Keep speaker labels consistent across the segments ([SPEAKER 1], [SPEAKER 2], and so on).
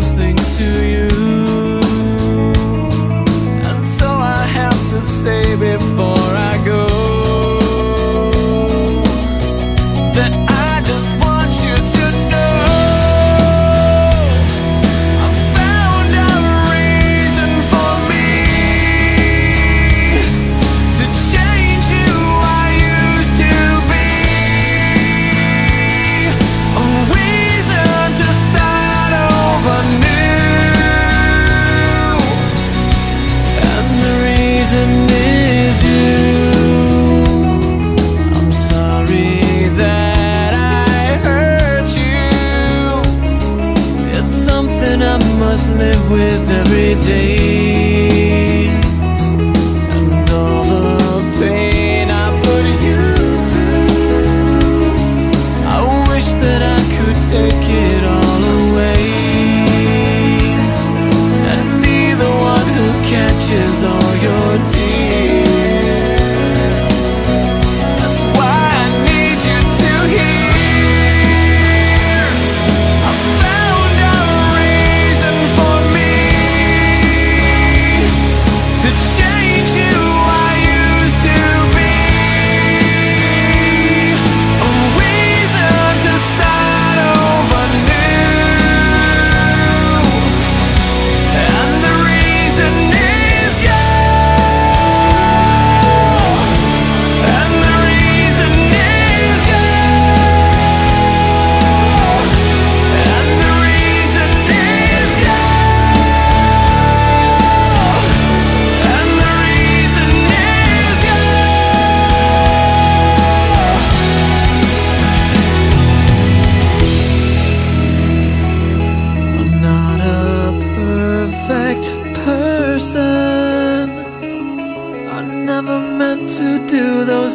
[SPEAKER 1] those things to you. With every day. And all the pain I put you through. I wish that I could take it all away. And be the one who catches all your tears.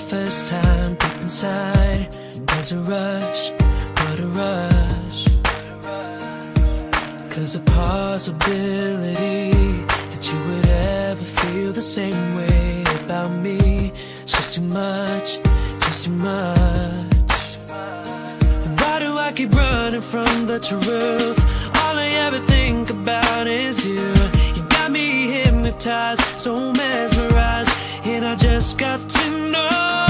[SPEAKER 1] first time deep inside. There's a rush, what a rush. Cause a possibility that you would ever feel the same way about me. It's just too much, just too much. Why do I keep running from the truth? All I ever think about is you. You got me hypnotized, so mesmerized, and I just got to know.